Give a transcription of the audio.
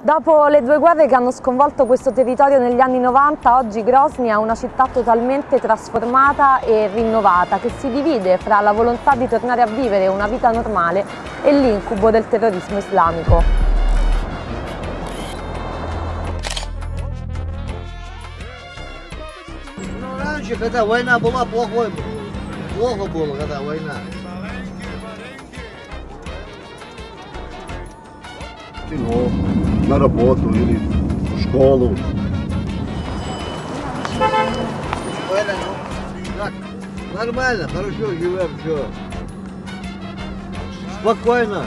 Dopo le due guerre che hanno sconvolto questo territorio negli anni 90, oggi Grosny è una città totalmente trasformata e rinnovata, che si divide fra la volontà di tornare a vivere una vita normale e l'incubo del terrorismo islamico. Di nuovo. война была, плохой, плохо было, когда война. кино, на работу или в школу. Война, ну, так, нормально, хорошо живем, все. Спокойно.